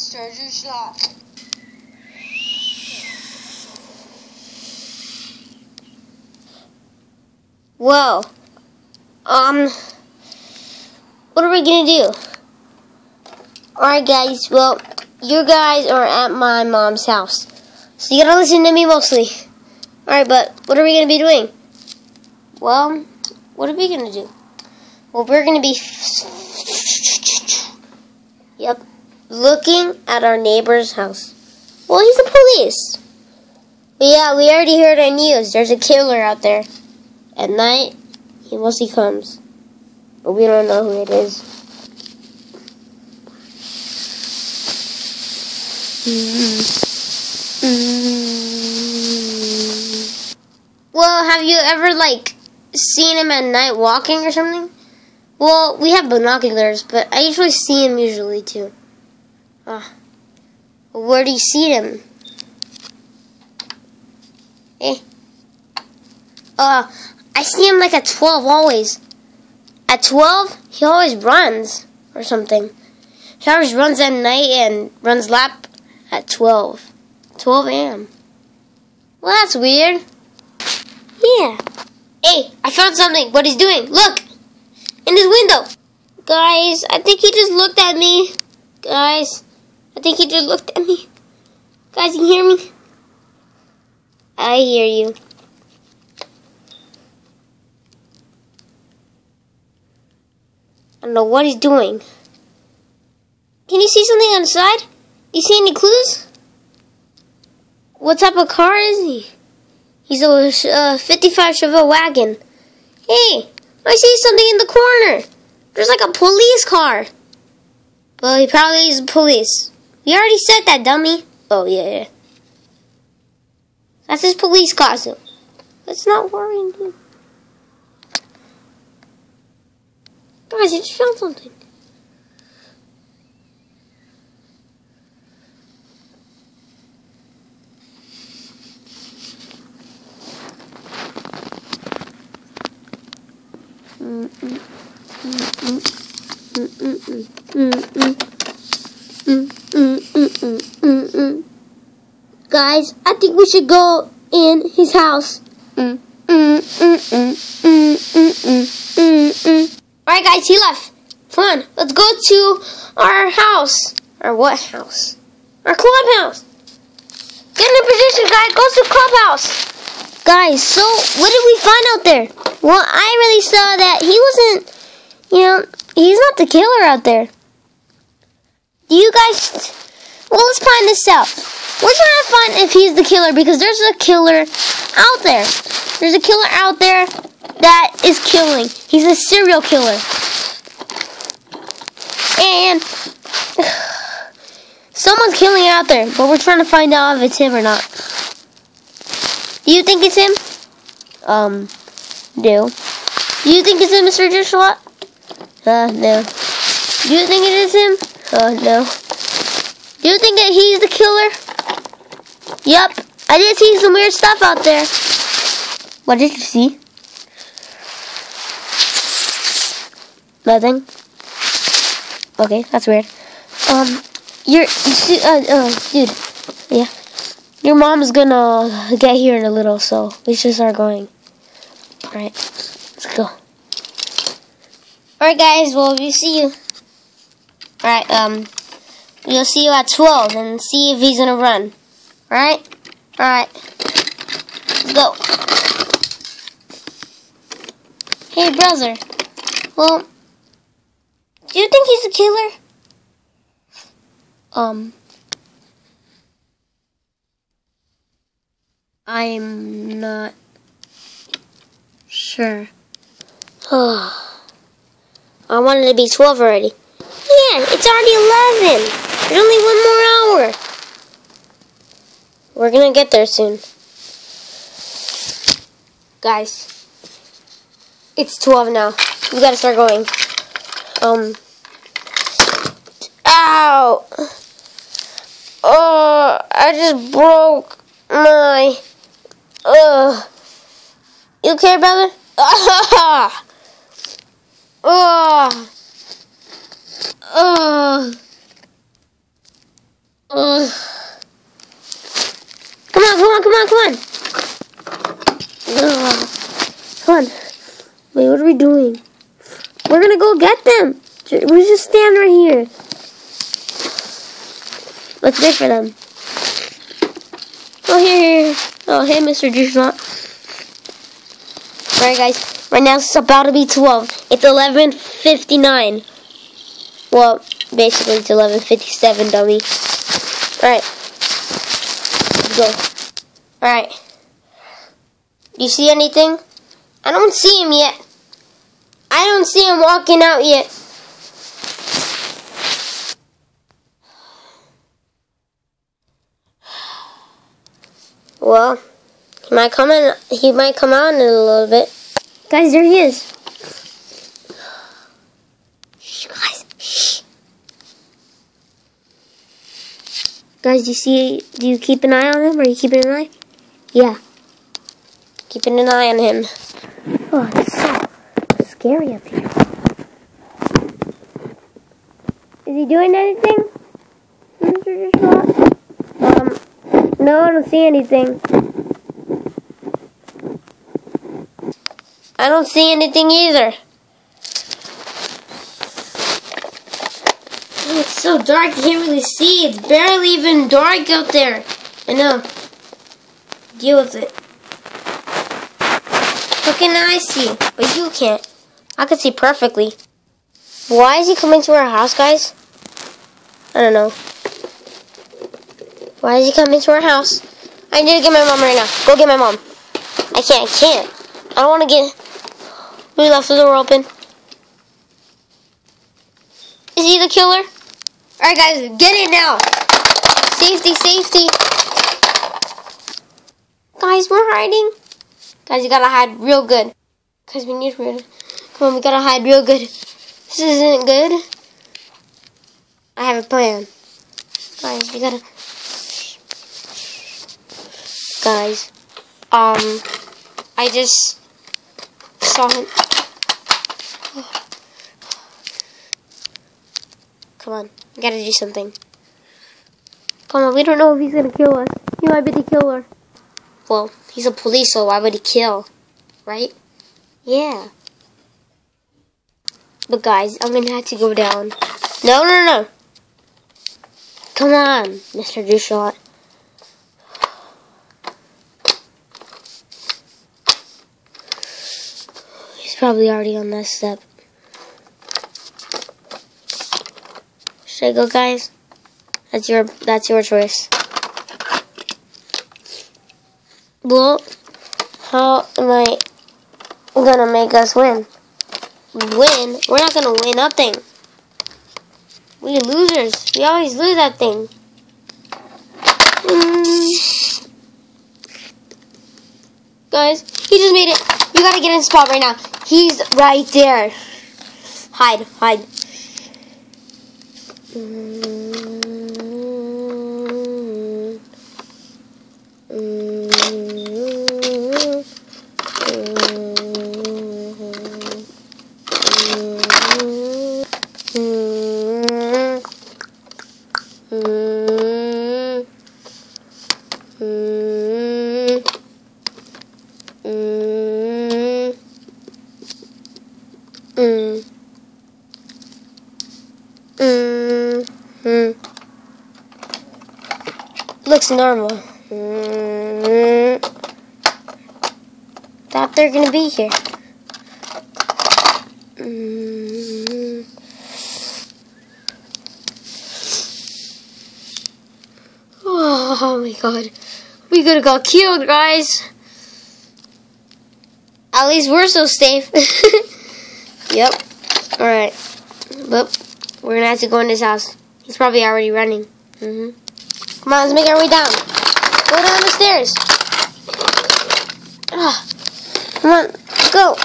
Mr. Jooshalot. Well, um, what are we gonna do? Alright, guys, well, you guys are at my mom's house. So you gotta listen to me mostly. Alright, but what are we gonna be doing? Well, what are we gonna do? Well, we're gonna be. Yep, looking at our neighbor's house. Well, he's the police. But yeah, we already heard on news. There's a killer out there. At night, he mostly comes. But we don't know who it is. Mm-hmm. Mm-hmm. Well, have you ever, like, seen him at night walking or something? Well, we have binoculars, but I usually see him usually, too. Ah. Where do you see him? Eh. Uh, I see him like at 12 always. At 12, he always runs or something. He always runs at night and runs lap at 12. 12 a.m. Well, that's weird. Yeah. Hey, I found something. What he's doing. Look! In his window. Guys, I think he just looked at me. Guys, I think he just looked at me. Guys, you hear me? I hear you. I don't know what he's doing. Can you see something on the side? Do you see any clues? What type of car is he? He's a uh, 55 Chevelle wagon. Hey, I see something in the corner. There's like a police car. Well, he probably is police. You already said that, dummy. Oh, yeah, yeah. That's his police costume. Let's not worry, dude. Guys, I just found something. Guys, I think we should go in his house. Alright guys, he left. Come on, let's go to our house. Our what house? Our clubhouse. Get in position, guys. Go to clubhouse. Guys, so what did we find out there? Well, I really saw that he wasn't, you know, he's not the killer out there. Do you guys, well, let's find this out. We're trying to find if he's the killer because there's a killer out there. There's a killer out there that is killing. He's a serial killer. And someone's killing out there, but we're trying to find out if it's him or not. Do you think it's him? Um, no. Do you think it's him, Mr. Joshua? Uh, no. Do you think it is him? Uh, no. Do you think that he's the killer? Yep, I did see some weird stuff out there. What did you see? Nothing. Okay, that's weird. Um, you're, uh, uh, dude, yeah. Your mom's gonna get here in a little, so we should start going. Alright. Alright, guys, well, we see you. Alright, um, we'll see you at 12 and see if he's gonna run. Alright? Alright. Let's go. Hey, brother. Well, do you think he's a killer? Um. I'm not sure. I wanted to be 12 already. Yeah, it's already 11. There's only one more hour. We're gonna get there soon. Guys, it's 12 now. We gotta start going. Um. Ow! Oh, I just broke my. Ugh. You okay, brother? Oh. Oh. Oh. Come on, come on, come on, come on. Ugh. Come on. Wait, what are we doing? We're gonna go get them. We just stand right here. Let's wait for them. Oh, here, here, here. Oh, hey, Mr. Juice. Alright, guys. Right now it's about to be 12. It's 11.59. Well, basically it's 11.57, dummy. Alright. Let's go. Alright. Do you see anything? I don't see him yet. I don't see him walking out yet. Well, he might come in. He might come out in a little bit. Guys, there he is. Shh, guys. Shh. Guys, do you see? Do you keep an eye on him? Are you keeping an eye? Yeah. Keeping an eye on him. Oh, it's so scary up here. Is he doing anything. Um, no, I don't see anything. I don't see anything either. It's so dark, you can't really see. It's barely even dark out there. I know. Deal with it. How can I see? But you can't. I can see perfectly. Why is he coming to our house, guys? I don't know. Why is he coming to our house? I need to get my mom right now. Go get my mom. I can't. I can't. I don't want to get. We left the door open. Is he the killer? Alright, guys, get in now. Safety, safety. Guys, we're hiding. Guys, you gotta hide real good. Guys, we need to. Come on, we gotta hide real good. This isn't good. I have a plan. Guys, we gotta. Guys, um, I just saw him. Come on, we gotta do something. Come on, we don't know if he's gonna kill us. He might be the killer. Well, he's a police, so why would he kill? Right? Yeah. But guys, I'm gonna have to go down. No, no, no. Come on, Mr. Dushot. He's probably already on that step. Should I go, guys? That's your that's your choice. Well, how am I gonna make us win? Win? We're not gonna win nothing. We losers. We always lose that thing. Mm. Guys, he just made it. You gotta get in spot right now. He's right there. Hide, hide. Mm. Looks normal. Mm. Thought they're gonna be here. Mm. Oh my god. We could have got killed, guys. At least we're so safe. yep. Alright. But we're gonna have to go in his house. He's probably already running. Mm-hmm. Come on, let's make our way down. Go down the stairs. Ah, come on, go.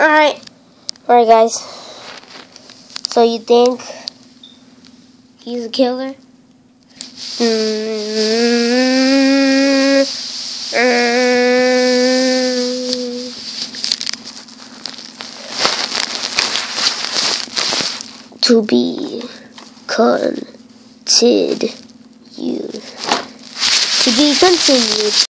Alright. Alright, guys. So you think he's a killer? Mm -hmm. To be con continued. To be continued.